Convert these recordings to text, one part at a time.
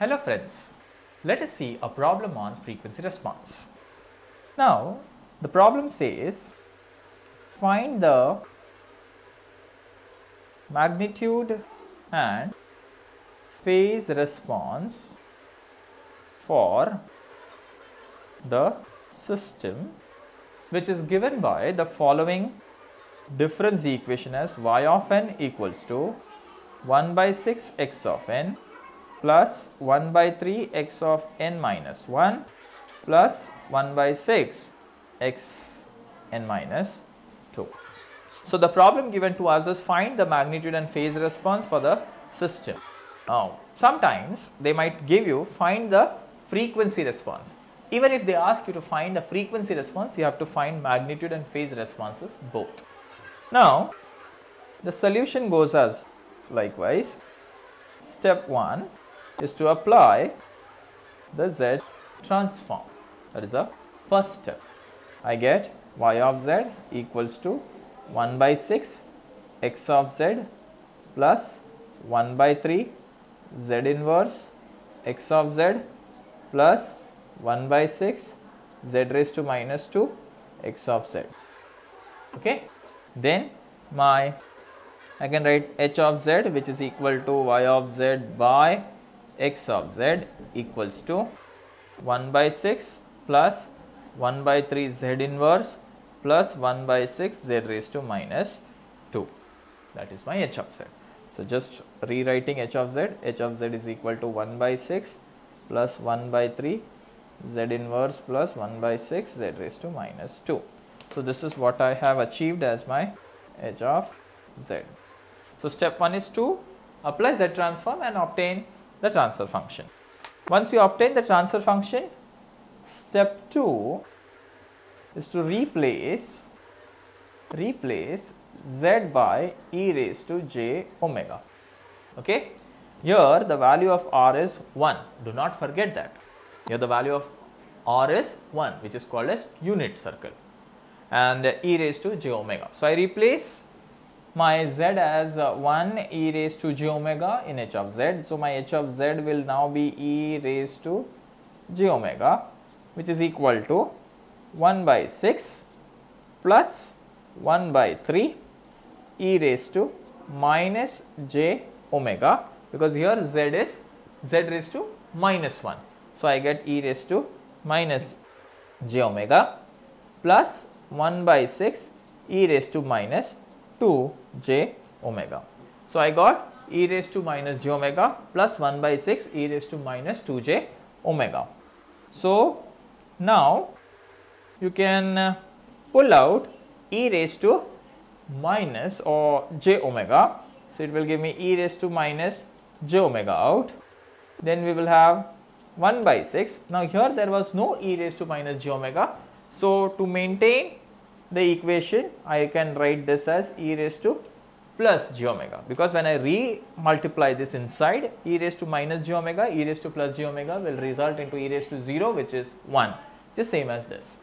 Hello friends, let us see a problem on frequency response. Now, the problem says find the magnitude and phase response for the system which is given by the following difference equation as y of n equals to 1 by 6 x of n plus 1 by 3 x of n minus 1 plus 1 by 6 x n minus 2. So, the problem given to us is find the magnitude and phase response for the system. Now, sometimes they might give you find the frequency response. Even if they ask you to find the frequency response, you have to find magnitude and phase responses both. Now, the solution goes as likewise. Step 1 is to apply the Z transform. That is the first step. I get y of z equals to 1 by 6 x of z plus 1 by 3 z inverse x of z plus 1 by 6 z raised to minus 2 x of z. Okay. Then my I can write h of z which is equal to y of z by x of z equals to 1 by 6 plus 1 by 3 z inverse plus 1 by 6 z raised to minus 2 that is my h of z. So, just rewriting h of z, h of z is equal to 1 by 6 plus 1 by 3 z inverse plus 1 by 6 z raised to minus 2. So, this is what I have achieved as my h of z. So, step 1 is to apply z transform and obtain the transfer function. Once you obtain the transfer function, step 2 is to replace replace z by e raised to j omega. Okay. Here the value of r is 1, do not forget that. Here the value of r is 1 which is called as unit circle and e raised to j omega. So, I replace my z as uh, 1 e raised to j omega in h of z. So, my h of z will now be e raised to j omega which is equal to 1 by 6 plus 1 by 3 e raised to minus j omega because here z is z raised to minus 1. So, I get e raised to minus j omega plus 1 by 6 e raised to minus 2 j omega. So, I got e raised to minus j omega plus 1 by 6 e raised to minus 2 j omega. So, now you can uh, pull out e raised to minus or j omega. So, it will give me e raised to minus j omega out. Then we will have 1 by 6. Now, here there was no e raised to minus j omega. So, to maintain the equation I can write this as e raised to plus j omega. Because when I re multiply this inside e raised to minus j omega e raised to plus j omega will result into e raised to 0 which is 1 just same as this.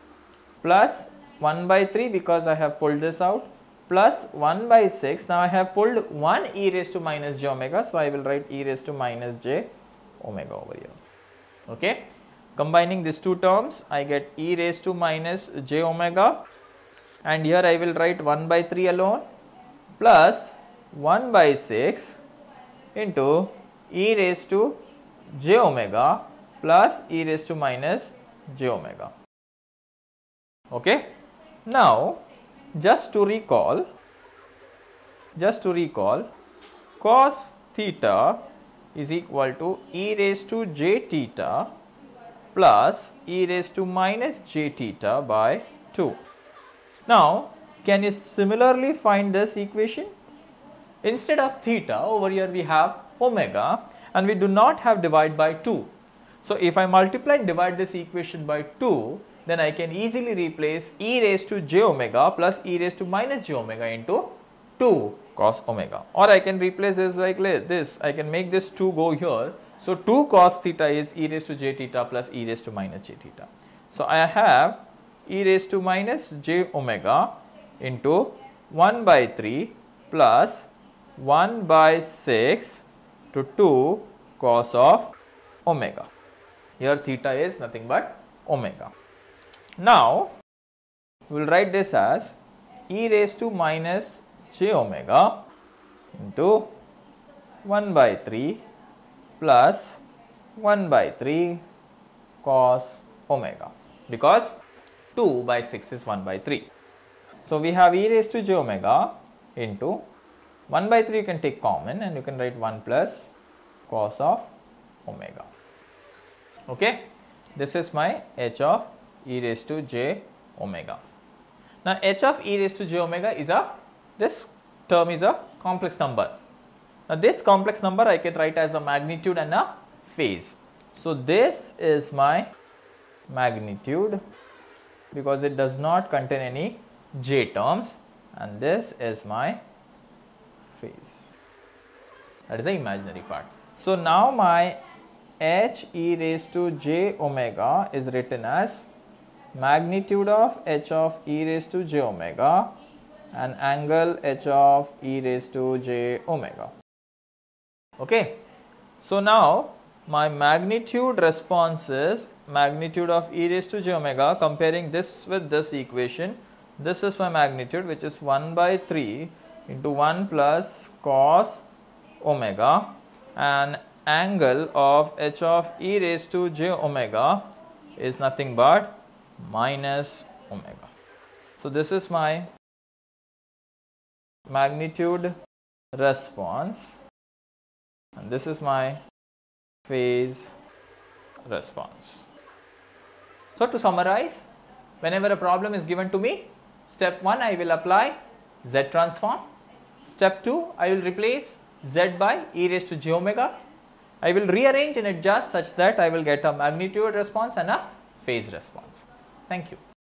Plus 1 by 3 because I have pulled this out. Plus 1 by 6 now I have pulled 1 e raised to minus j omega so I will write e raised to minus j omega over here. Okay? Combining these two terms I get e raised to minus j omega and here I will write 1 by 3 alone plus 1 by 6 into e raised to j omega plus e raised to minus j omega. Okay. Now, just to recall, just to recall cos theta is equal to e raised to j theta plus e raised to minus j theta by 2. Now, can you similarly find this equation? Instead of theta over here we have omega and we do not have divide by 2. So, if I multiply and divide this equation by 2 then I can easily replace e raised to j omega plus e raised to minus j omega into 2 cos omega or I can replace this like this I can make this 2 go here. So, 2 cos theta is e raised to j theta plus e raised to minus j theta. So, I have e raised to minus j omega into 1 by 3 plus 1 by 6 to 2 cos of omega. Here theta is nothing but omega. Now, we will write this as e raised to minus j omega into 1 by 3 plus 1 by 3 cos omega because 2 by 6 is 1 by 3. So, we have e raised to j omega into 1 by 3 you can take common and you can write 1 plus cos of omega. Okay. This is my h of e raised to j omega. Now, h of e raised to j omega is a this term is a complex number. Now, this complex number I can write as a magnitude and a phase. So, this is my magnitude because it does not contain any j terms and this is my phase that is the imaginary part. So, now my h e raised to j omega is written as magnitude of h of e raised to j omega and angle h of e raised to j omega. Okay. So, now my magnitude response is magnitude of e raised to j omega comparing this with this equation. This is my magnitude which is 1 by 3 into 1 plus cos omega and angle of h of e raised to j omega is nothing but minus omega. So, this is my magnitude response and this is my phase response. So, to summarize whenever a problem is given to me step 1 I will apply Z transform, step 2 I will replace Z by e raised to j omega. I will rearrange and adjust such that I will get a magnitude response and a phase response. Thank you.